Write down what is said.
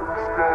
understand.